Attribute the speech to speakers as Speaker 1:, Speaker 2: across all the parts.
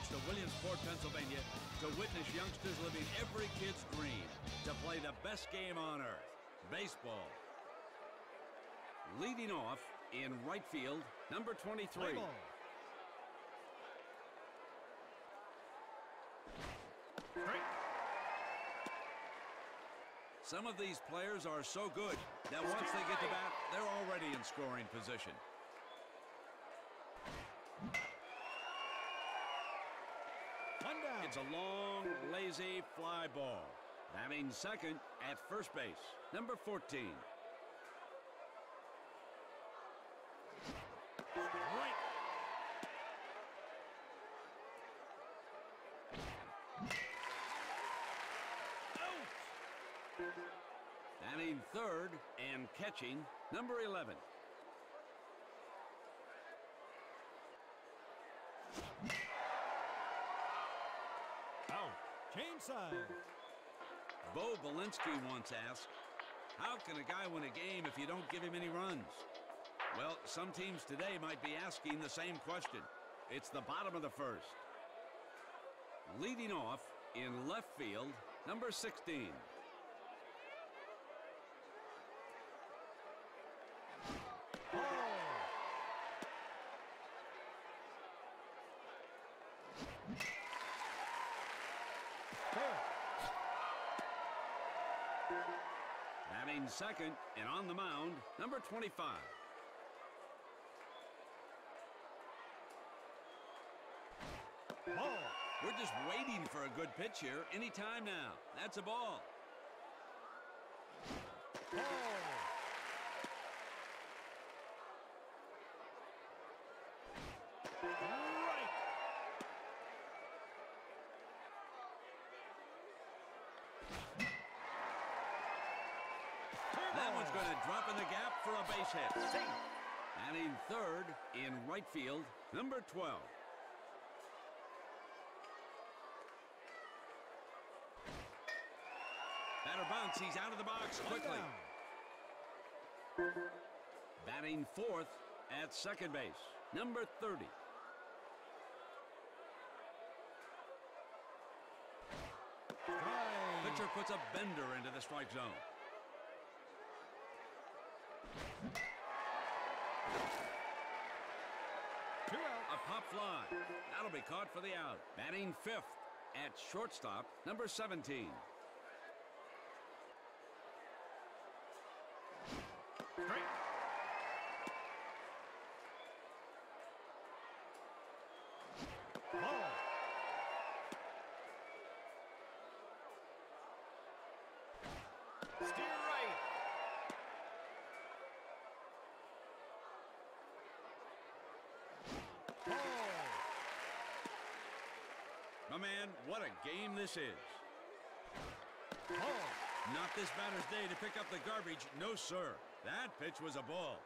Speaker 1: folks to Williamsport, Pennsylvania to witness youngsters living every kid's dream to play the best game on earth, baseball. Leading off in right field, number 23. Some of these players are so good that once they get to bat, they're already in scoring position.
Speaker 2: One down.
Speaker 1: It's a long, lazy fly ball. Batting second at first base, number 14.
Speaker 2: Right.
Speaker 1: Third and catching, number 11.
Speaker 2: Out. Change.
Speaker 1: Bo Belinsky once asked, how can a guy win a game if you don't give him any runs? Well, some teams today might be asking the same question. It's the bottom of the first. Leading off in left field, number 16.
Speaker 2: Ball. Fair.
Speaker 1: Batting second and on the mound, number 25.
Speaker 2: Ball.
Speaker 1: We're just waiting for a good pitch here anytime now. That's a ball.
Speaker 2: Ball. Right.
Speaker 1: That one's going to drop in the gap for a base hit. Third in right field, number 12. Batter bounce, he's out of the box quickly. Batting fourth at second base, number 30. Pitcher puts a bender into the strike zone.
Speaker 2: Two out.
Speaker 1: A pop fly. That'll be caught for the out. Batting fifth at shortstop, number 17.
Speaker 2: Strike. Ball. Steer right. Ball.
Speaker 1: My man, what a game this is.
Speaker 2: Ball.
Speaker 1: Not this batter's day to pick up the garbage. No, sir. That pitch was a ball.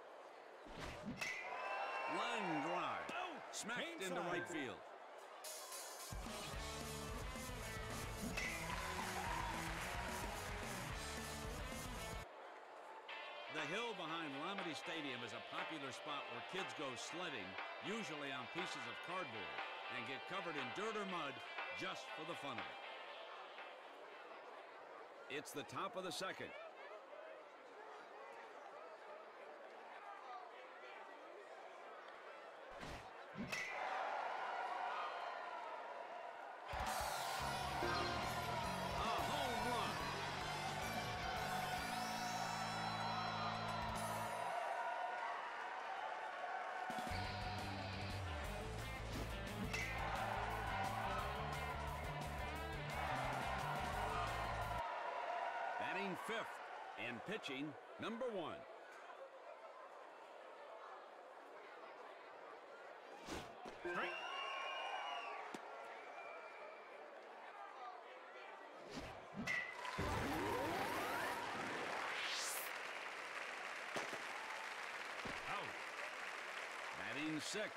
Speaker 1: Line drive.
Speaker 2: Out.
Speaker 1: Smacked into right field. The hill behind Lamade Stadium is a popular spot where kids go sledding, usually on pieces of cardboard, and get covered in dirt or mud just for the fun of it. It's the top of the second. Batting fifth and pitching number one.
Speaker 2: Out.
Speaker 1: Batting sixth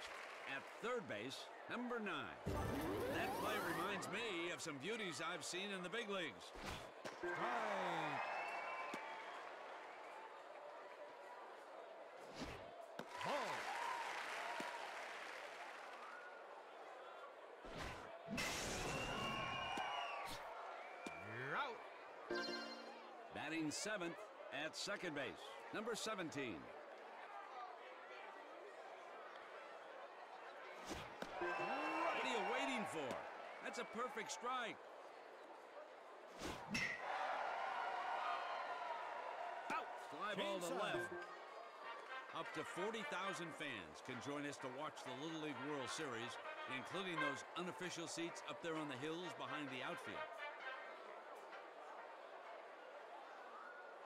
Speaker 1: at third base, number nine. That play reminds me of some beauties I've seen in the big leagues.
Speaker 2: Strike. Ball. You're out.
Speaker 1: Batting seventh at second base, number 17. What are you waiting for? That's a perfect strike. Fly ball to left. Up to 40,000 fans can join us to watch the Little League World Series, including those unofficial seats up there on the hills behind the outfield.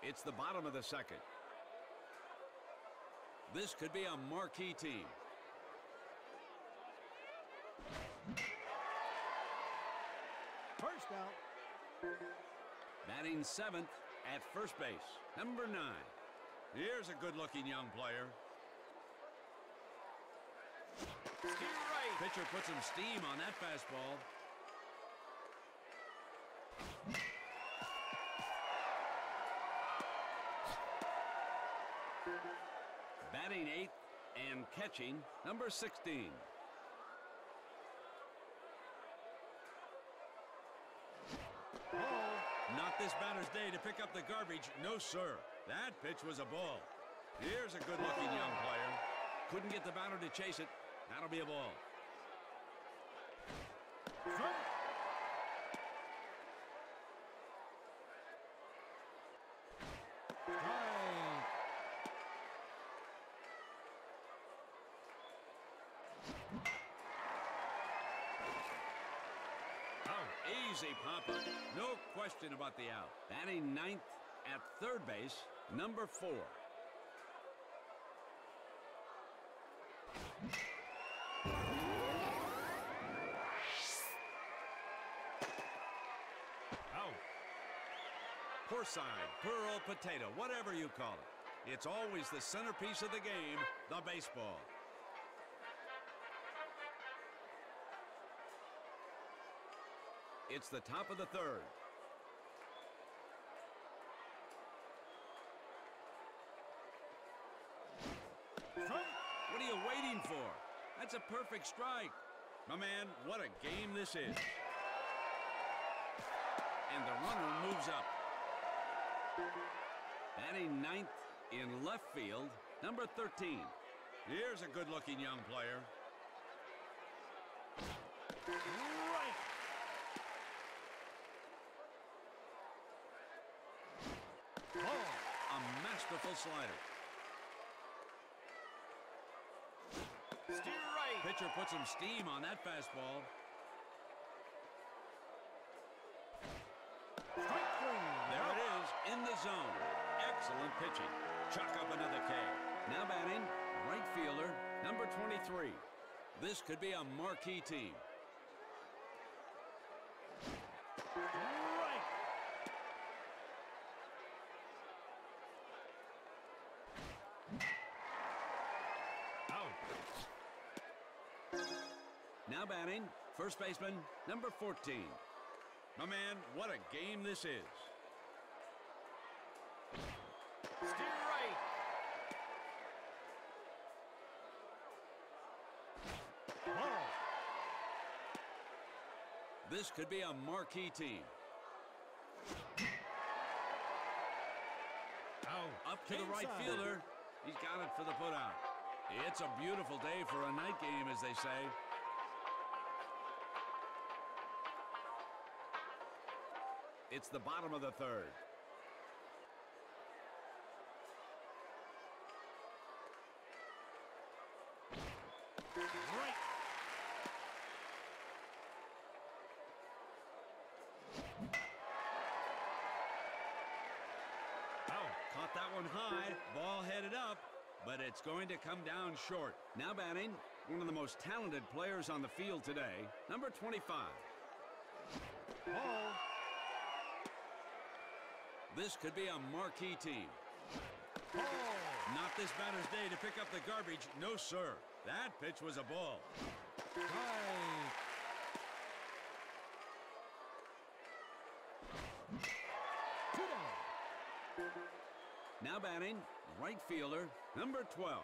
Speaker 1: It's the bottom of the second. This could be a marquee team.
Speaker 2: First out.
Speaker 1: Batting seventh at first base, number nine. Here's a good-looking young player.
Speaker 2: Right.
Speaker 1: Pitcher puts some steam on that fastball. Batting eighth and catching, number 16.
Speaker 2: Ball.
Speaker 1: Not this batter's day to pick up the garbage. No, sir. That pitch was a ball. Here's a good-looking young player. Couldn't get the batter to chase it. That'll be a ball.
Speaker 2: Strike. Strike. Out.
Speaker 1: Easy pop-up. No question about the out. Batting ninth at third base, number four.
Speaker 2: Out.
Speaker 1: Pearl potato, whatever you call it. It's always the centerpiece of the game, the baseball. It's the top of the third. What are you waiting for? That's a perfect strike. My man, what a game this is. And the runner moves up. Batting ninth in left field, number 13. Here's a good-looking young player.
Speaker 2: Oh, Right. Ball.
Speaker 1: A masterful slider.
Speaker 2: Steer right.
Speaker 1: Pitcher puts some steam on that fastball. There it is, in the zone. Excellent pitching. Chuck up another K. Now batting, right fielder, number 23. This could be a marquee team. First baseman, number 14. My man, what a game this is.
Speaker 2: Steer right. Ball.
Speaker 1: This could be a marquee team.
Speaker 2: Out.
Speaker 1: Up to the right fielder. He's got it for the putout. It's a beautiful day for a night game, as they say. It's the bottom of the third.
Speaker 2: Right. Oh,
Speaker 1: caught that one high, ball headed up, but it's going to come down short. Now batting, one of the most talented players on the field today, number 25.
Speaker 2: Ball.
Speaker 1: This could be a marquee team.
Speaker 2: Ball.
Speaker 1: Not this batter's day to pick up the garbage. No, sir. That pitch was a ball.
Speaker 2: Down.
Speaker 1: Now batting, right fielder, number 12.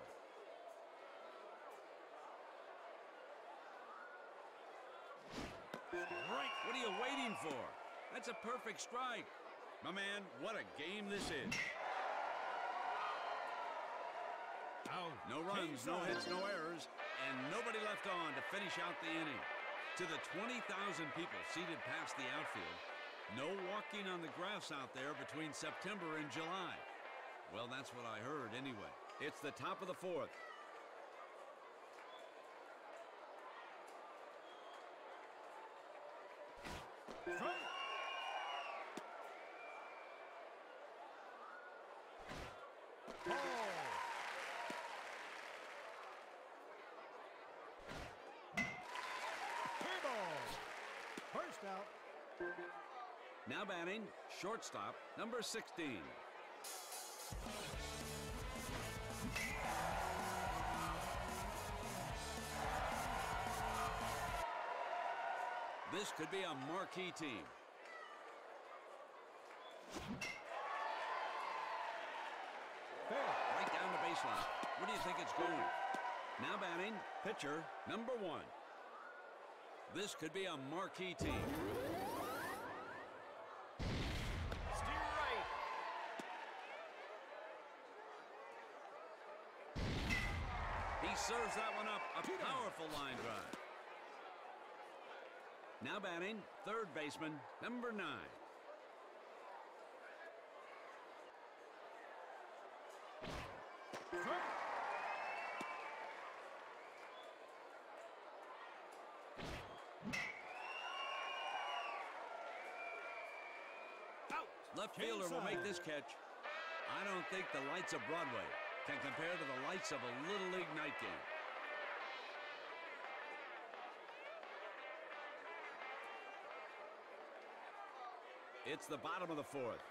Speaker 2: Right,
Speaker 1: What are you waiting for? That's a perfect strike. My man, what a game this is.
Speaker 2: Out.
Speaker 1: No runs, no hits, no errors, and nobody left on to finish out the inning. To the 20,000 people seated past the outfield, no walking on the grass out there between September and July. Well, that's what I heard anyway. It's the top of the fourth.
Speaker 2: Strike. First out.
Speaker 1: Now batting, shortstop, number 16. This could be a marquee team.
Speaker 2: Fair.
Speaker 1: Right down the baseline. Where do you think it's going? Now batting, pitcher, number one. This could be a marquee team.
Speaker 2: Steer right.
Speaker 1: He serves that one up. A powerful line drive. Now batting, third baseman, number nine.
Speaker 2: Strike. Out.
Speaker 1: Left fielder will make this catch. I don't think the lights of Broadway can compare to the lights of a Little League night game. It's the bottom of the fourth.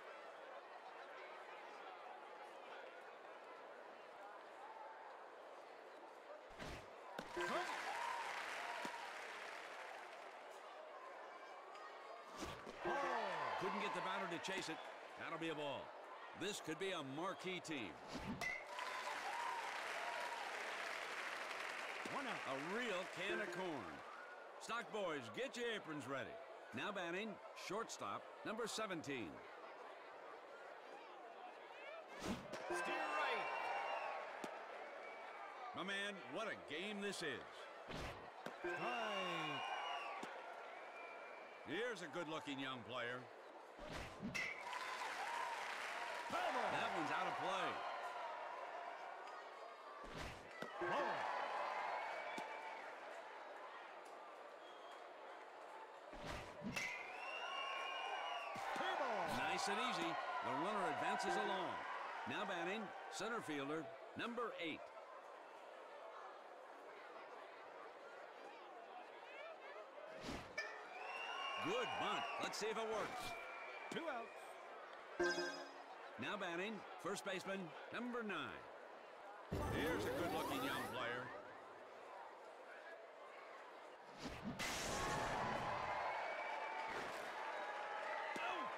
Speaker 2: Strike. Ball.
Speaker 1: Couldn't get the batter to chase it. That'll be a ball. This could be a marquee team.
Speaker 2: One out.
Speaker 1: A real can of corn. Stock boys, get your aprons ready. Now batting, shortstop, number 17.
Speaker 2: Steer right.
Speaker 1: My man, what a game this is.
Speaker 2: Strike.
Speaker 1: Here's a good-looking young player. That one's out of play. Nice and easy. The runner advances along. Now batting, center fielder, number eight. Good bunt. Let's see if it works.
Speaker 2: Two outs.
Speaker 1: Now batting, first baseman, number nine. Here's a good-looking young player.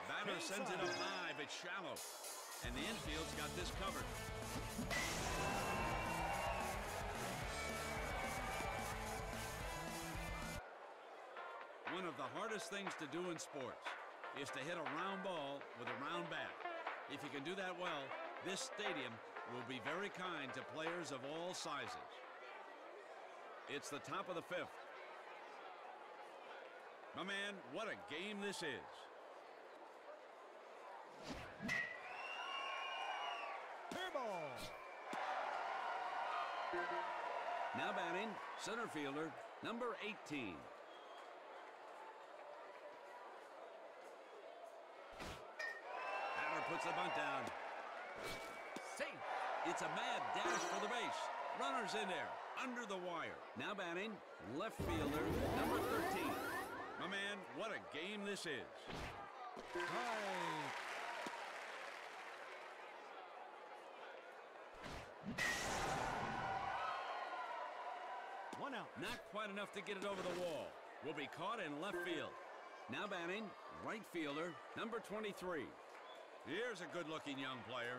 Speaker 1: Batter sends it up high, but shallow. And the infield's got this covered. One of the hardest things to do in sports is to hit a round ball with a round bat. If you can do that well, this stadium will be very kind to players of all sizes. It's the top of the fifth. My man, what a game this is.
Speaker 2: Fair ball.
Speaker 1: Now batting, center fielder, number 18. Puts the bunt down.
Speaker 2: Safe.
Speaker 1: It's a mad dash for the base. Runners in there, under the wire. Now batting, left fielder, number 13. My man, what a game this is.
Speaker 2: Strike. One out.
Speaker 1: Not quite enough to get it over the wall. Will be caught in left field. Now batting, right fielder, number 23. Here's a good-looking young player.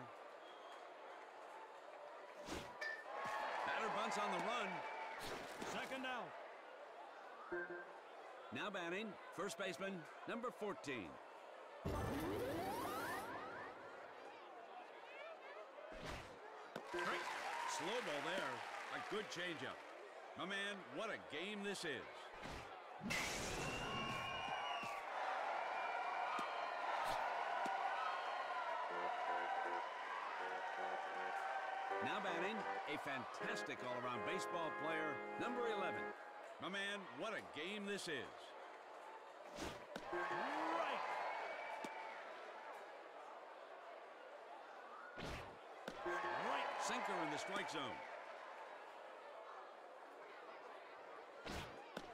Speaker 1: Batter bunts on the run.
Speaker 2: Second out.
Speaker 1: Now batting, first baseman, number 14.
Speaker 2: Strike.
Speaker 1: Slow ball there. A good changeup. My man, what a game this is. A fantastic all-around baseball player, number 11. My man, what a game this is.
Speaker 2: Right. Right.
Speaker 1: Sinker in the strike zone.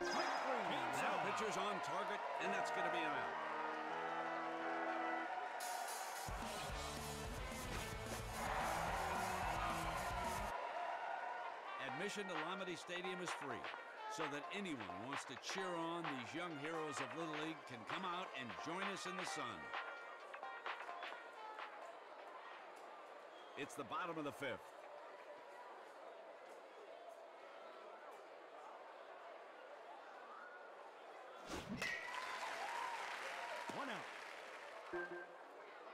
Speaker 1: Now pitcher's on target, and that's going to be an out. Admission to Lamade Stadium is free, so that anyone who wants to cheer on these young heroes of Little League can come out and join us in the sun. It's the bottom of the fifth.
Speaker 2: One out.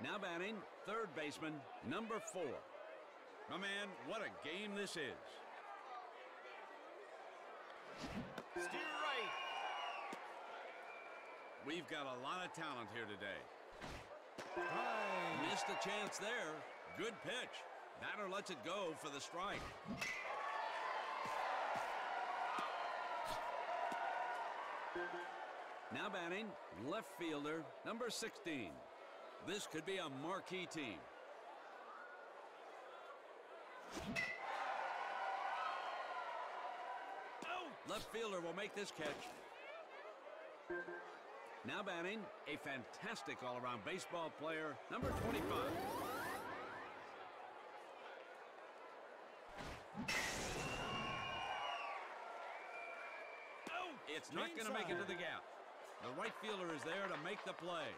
Speaker 1: Now batting, third baseman, number four. My man, what a game this is.
Speaker 2: Steer right.
Speaker 1: We've got a lot of talent here today.
Speaker 2: Strike.
Speaker 1: Missed a chance there. Good pitch. Batter lets it go for the strike. Now batting, left fielder, number 16. This could be a marquee team. Left fielder will make this catch. Now batting, a fantastic all-around baseball player, number 25. It's not going to make it to the gap. The right fielder is there to make the play.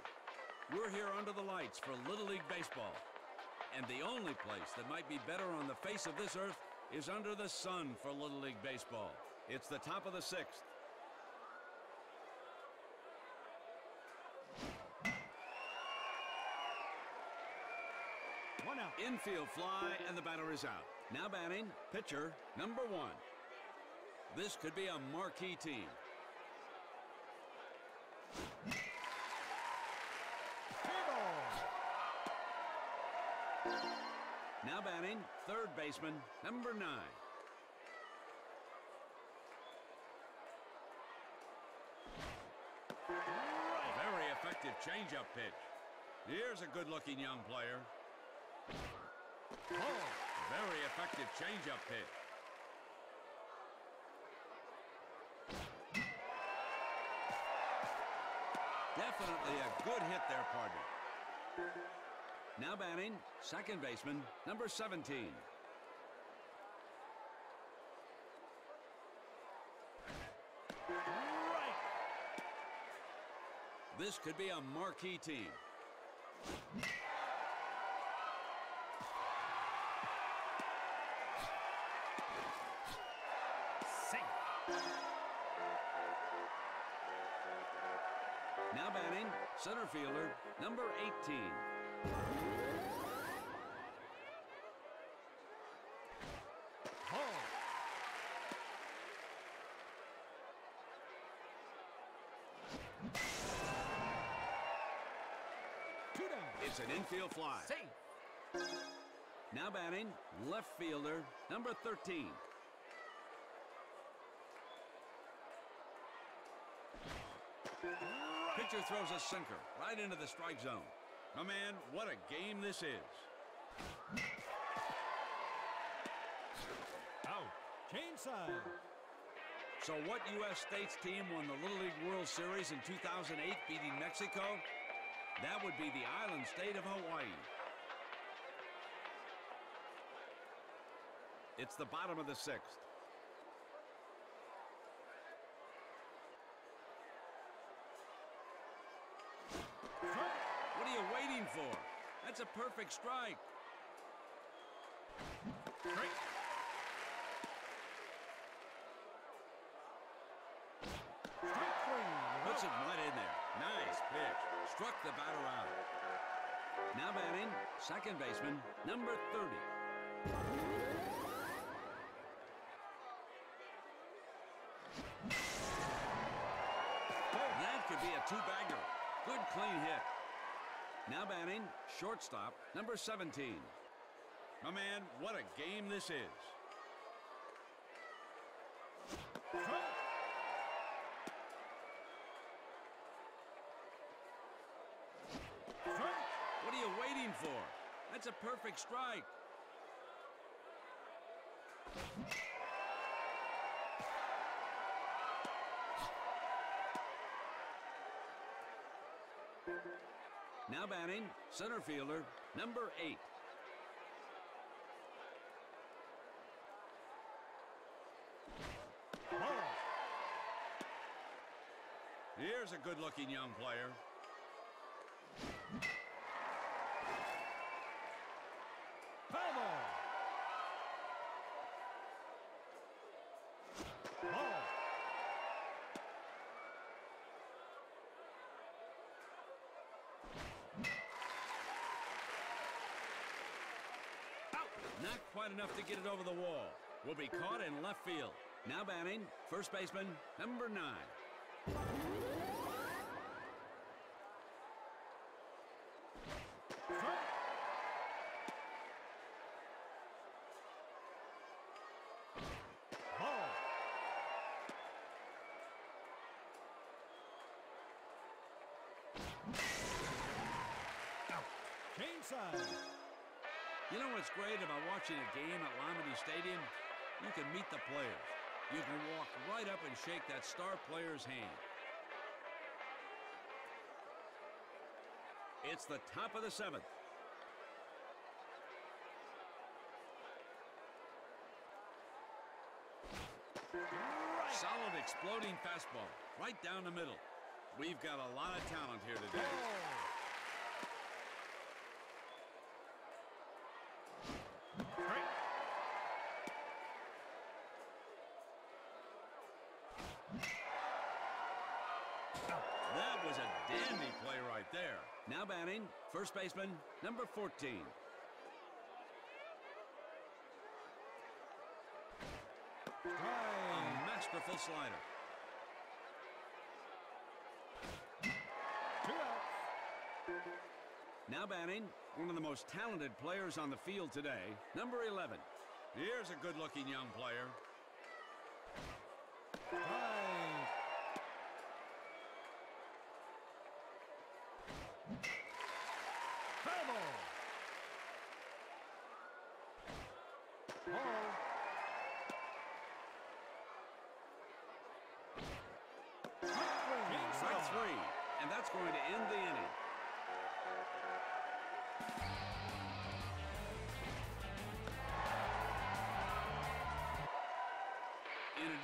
Speaker 1: We're here under the lights for Little League Baseball. And the only place that might be better on the face of this earth is under the sun for Little League Baseball. It's the top of the sixth.
Speaker 2: One out.
Speaker 1: Infield fly, and the batter is out. Now batting, pitcher, number one. This could be a marquee team. Now batting, third baseman, number nine.
Speaker 2: Right.
Speaker 1: Very effective changeup pitch. Here's a good-looking young player.
Speaker 2: Ball.
Speaker 1: Very effective changeup pitch. Definitely a good hit there, partner. Now batting, second baseman, number 17. This could be a marquee team.
Speaker 2: Safe.
Speaker 1: Now batting, center fielder, number 18.
Speaker 2: Ball. Two down.
Speaker 1: It's an infield fly.
Speaker 2: Safe.
Speaker 1: Now batting, left fielder, number 13. Pitcher throws a sinker right into the strike zone. My man, what a game this is.
Speaker 2: Out. Change side.
Speaker 1: So what U.S. States team won the Little League World Series in 2008 beating Mexico? That would be the island state of Hawaii. It's the bottom of the sixth. What are you waiting for? That's a perfect strike.
Speaker 2: Strike three.
Speaker 1: Aggressive right in there. Nice pitch. Struck the batter out. Now batting, second baseman, number 30. That could be a two-bagger. Good clean hit. Now batting, shortstop, number 17. My man, what a game this is.
Speaker 2: Strike. Strike.
Speaker 1: Waiting for? That's a perfect strike. Now batting, center fielder, number eight. Here's a good-looking young player.
Speaker 2: Foul ball. Ball.
Speaker 1: Quite enough to get it over the wall. Will be caught in left field. Now batting, first baseman, number nine.
Speaker 2: Ball. Side.
Speaker 1: You know what's great about watching a game at Lamade Stadium? You can meet the players. You can walk right up and shake that star player's hand. It's the top of the seventh. Solid exploding fastball. Right down the middle. We've got a lot of talent here today. Oh.
Speaker 2: Strike.
Speaker 1: That was a dandy play right there. Now batting, first baseman, number 14. A masterful slider.
Speaker 2: Two outs.
Speaker 1: Now batting, one of the most talented players on the field today, number 11. Here's a good-looking young player.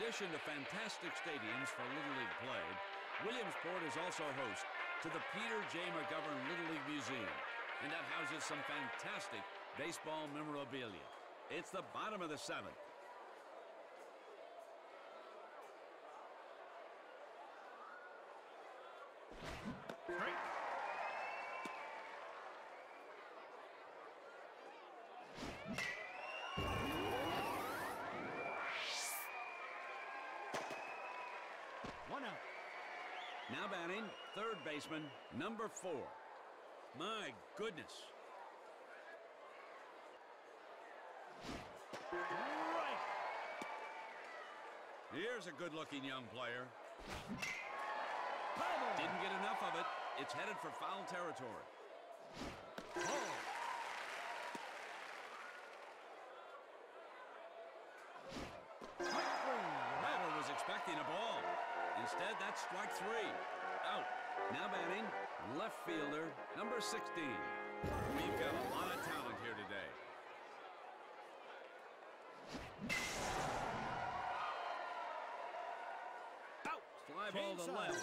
Speaker 1: Addition to fantastic stadiums for Little League play, Williamsport is also host to the Peter J. McGovern Little League Museum, and that houses some fantastic baseball memorabilia. It's the bottom of the seventh.
Speaker 2: One
Speaker 1: Now batting, third baseman, number four. My goodness.
Speaker 2: Right.
Speaker 1: Here's a good-looking young player. Didn't get enough of it. It's headed for foul territory.
Speaker 2: Strike three.
Speaker 1: Out. Now batting, left fielder, number 16. We've got a lot of talent here today.
Speaker 2: Out.
Speaker 1: Fly ball to left.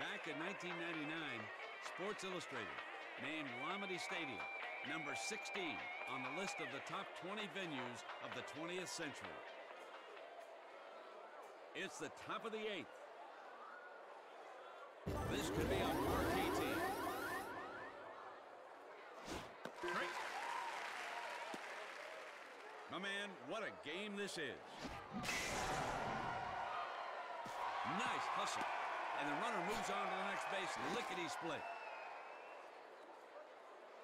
Speaker 1: Back in 1999, Sports Illustrated named Lamade Stadium number 16 on the list of the top 20 venues of the 20th century. It's the top of the eighth. This could be a marquee team.
Speaker 2: Strike.
Speaker 1: My man, what a game this is. Nice hustle. And the runner moves on to the next base, lickety-split.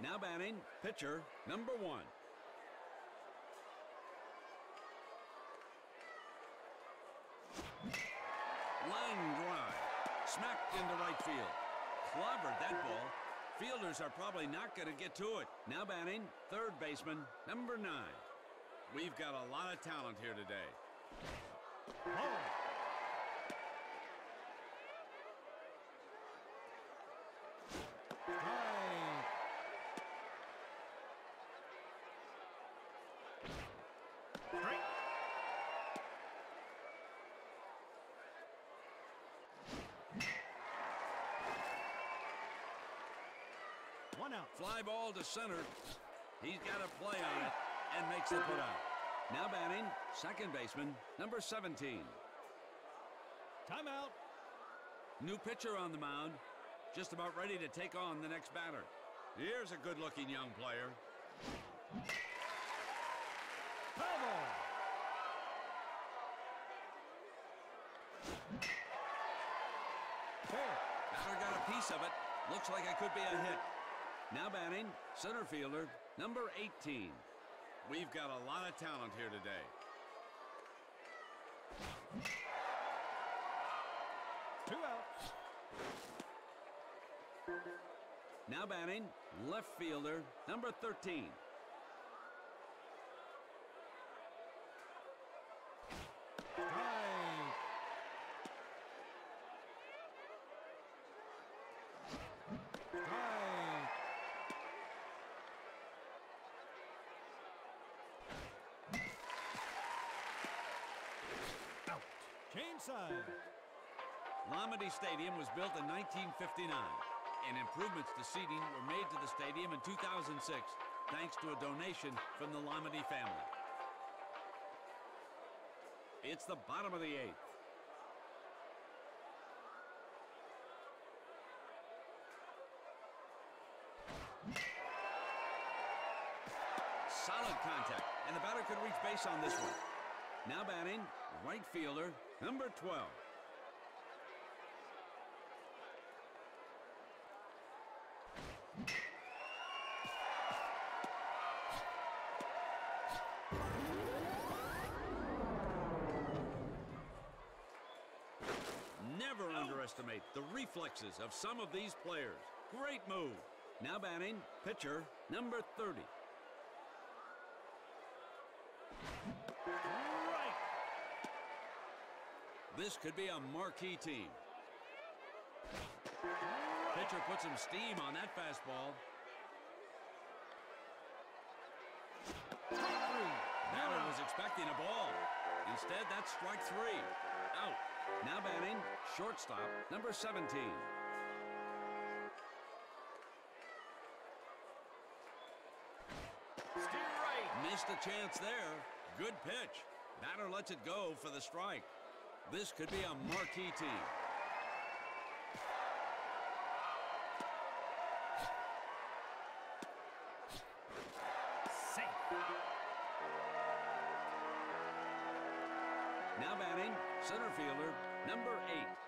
Speaker 1: Now batting, pitcher number one. Line drive. Smacked into right field. Clobbered that ball. Fielders are probably not going to get to it. Now batting, third baseman, number nine. We've got a lot of talent here today.
Speaker 2: Ball. Strike. Strike. One out.
Speaker 1: Fly ball to center. He's got a play on it and makes the put out. Now batting, second baseman, number 17.
Speaker 2: Timeout.
Speaker 1: New pitcher on the mound, just about ready to take on the next batter. Here's a good-looking young player.
Speaker 2: Fair.
Speaker 1: Batter got a piece of it. Looks like it could be a hit. Now batting, center fielder, number 18. We've got a lot of talent here today.
Speaker 2: Two outs.
Speaker 1: Now batting, left fielder, number 13.
Speaker 2: Side.
Speaker 1: Lamade Stadium was built in 1959, and improvements to seating were made to the stadium in 2006 thanks to a donation from the Lamade family. It's the bottom of the eighth. Solid contact, and the batter could reach base on this one. Now batting, right fielder, number 12. Never underestimate the reflexes of some of these players. Great move. Now batting, pitcher, number 30. This could be a marquee team. Pitcher put some steam on that fastball. Batter was expecting a ball. Instead, that's strike three. Out. Now batting, shortstop, number 17.
Speaker 2: Steer right.
Speaker 1: Missed a chance there. Good pitch. Batter lets it go for the strike. This could be a marquee team.
Speaker 2: Safe.
Speaker 1: Now batting, center fielder, number eight.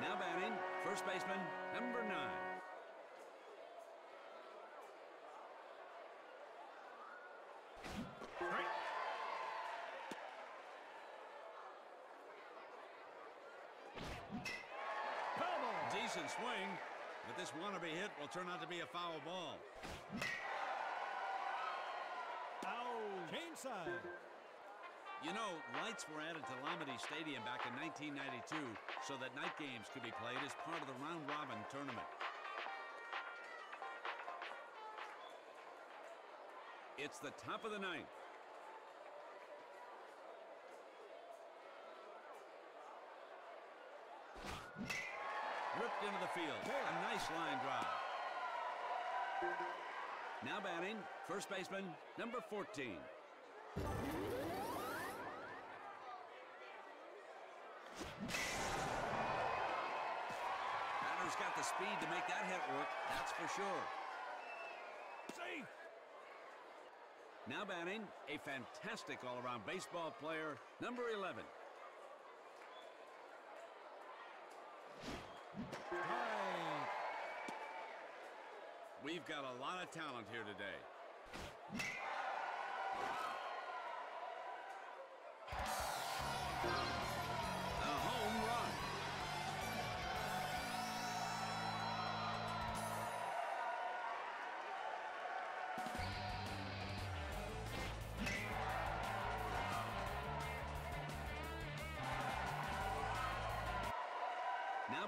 Speaker 1: Now batting, first baseman, number nine. Decent swing, but this wannabe hit will turn out to be a foul ball.
Speaker 2: Out. Game side.
Speaker 1: You know, lights were added to Lamade Stadium back in 1992 so that night games could be played as part of the round-robin tournament. It's the top of the ninth. Ripped into the field. A nice line drive. Now batting, first baseman, number 14. Batter's got the speed to make that hit work, that's for sure.
Speaker 2: Safe.
Speaker 1: Now batting, a fantastic all-around baseball player, number 11.
Speaker 2: Strike.
Speaker 1: We've got a lot of talent here today.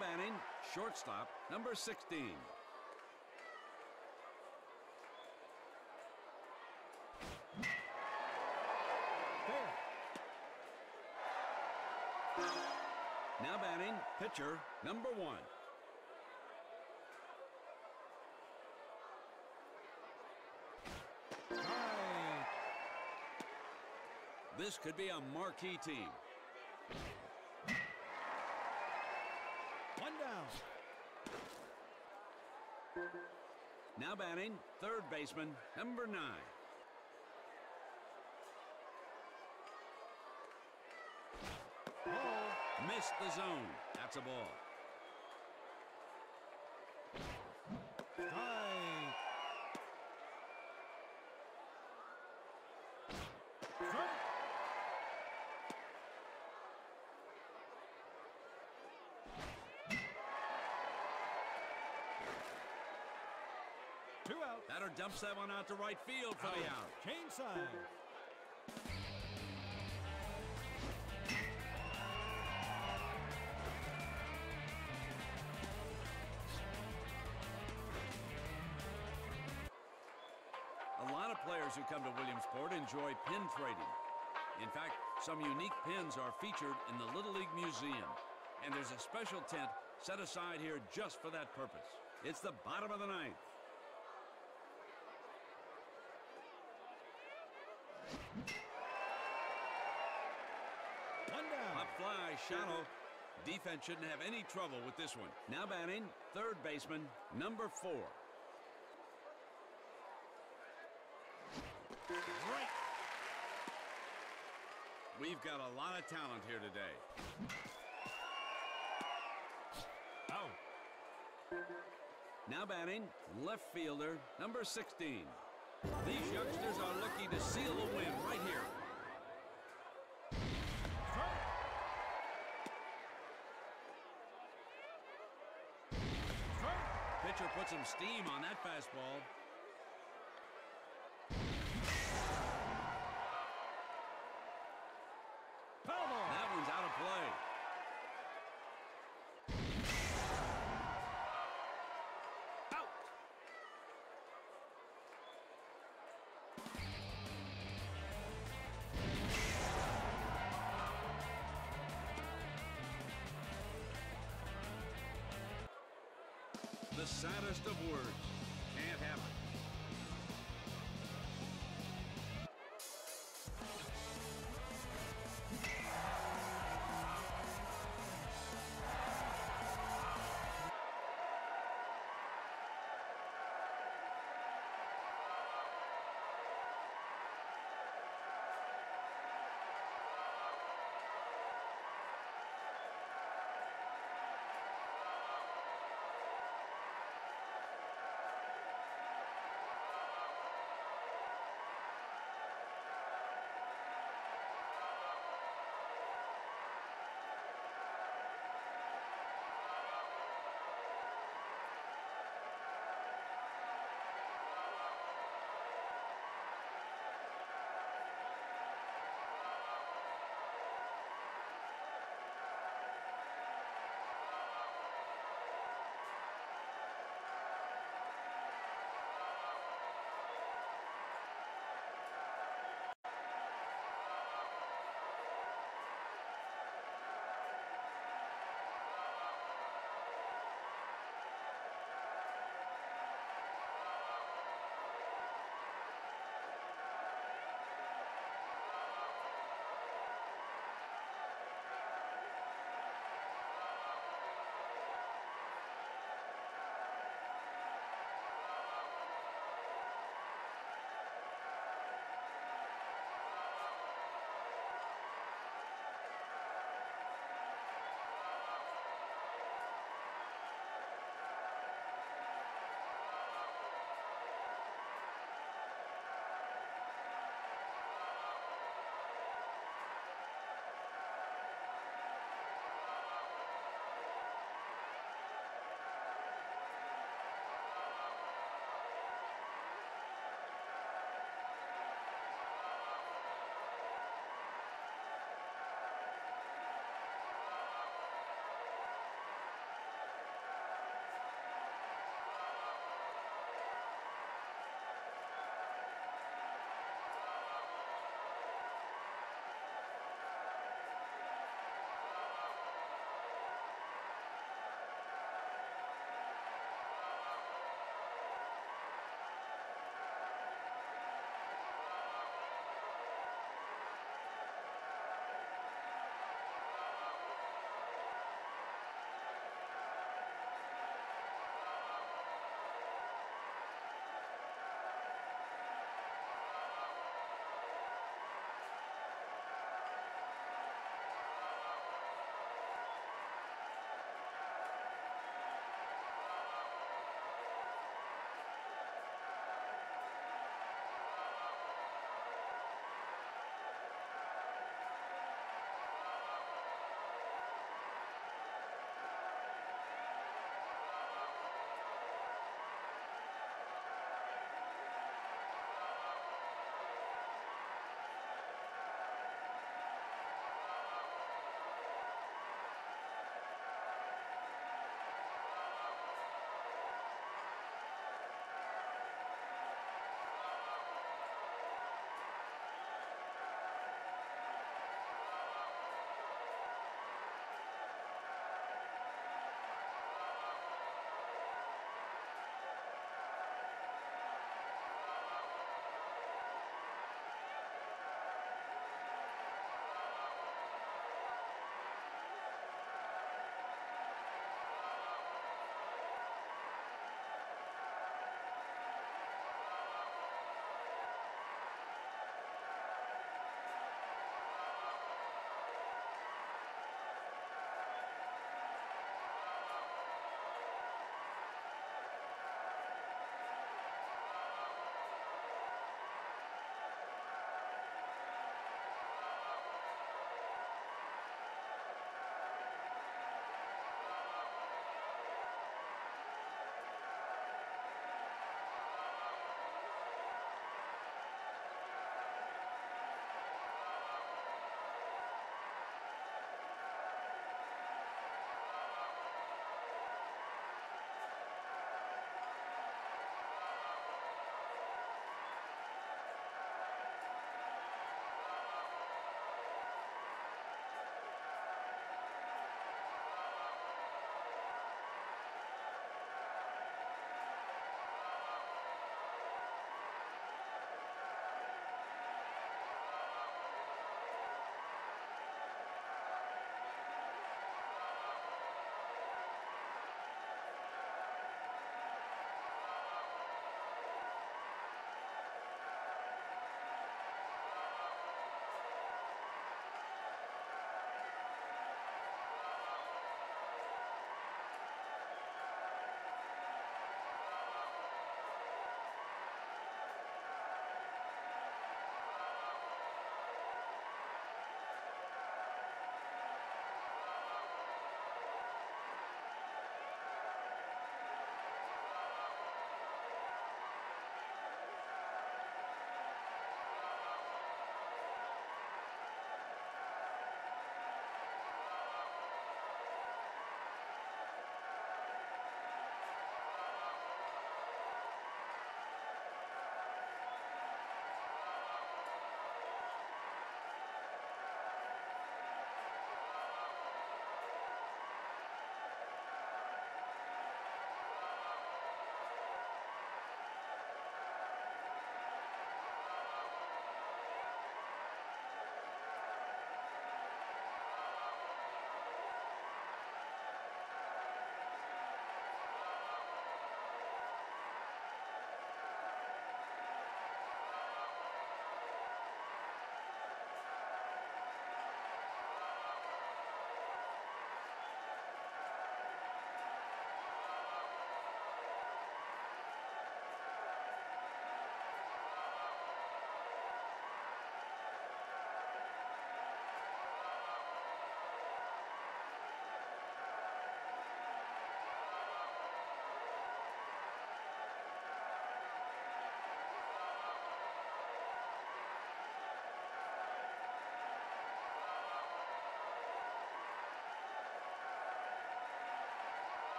Speaker 1: Now batting, shortstop, number 16.
Speaker 2: Fair.
Speaker 1: Now batting, pitcher, number one. This could be a marquee team.
Speaker 2: One down.
Speaker 1: Now batting, third baseman, number nine.
Speaker 2: Ball.
Speaker 1: Missed the zone. That's a ball. Batter dumps that one out to right field for the out.
Speaker 2: Oh, chain sign.
Speaker 1: A lot of players who come to Williamsport enjoy pin trading. In fact, some unique pins are featured in the Little League Museum. And there's a special tent set aside here just for that purpose. It's the bottom of the ninth.
Speaker 2: One down.
Speaker 1: Up fly, shallow. Defense shouldn't have any trouble with this one. Now batting, third baseman, number four.
Speaker 2: Right.
Speaker 1: We've got a lot of talent here today.
Speaker 2: Out.
Speaker 1: Now batting, left fielder, number 16. These youngsters are looking to seal a win right here. Pitcher puts some steam on that fastball. The saddest of words.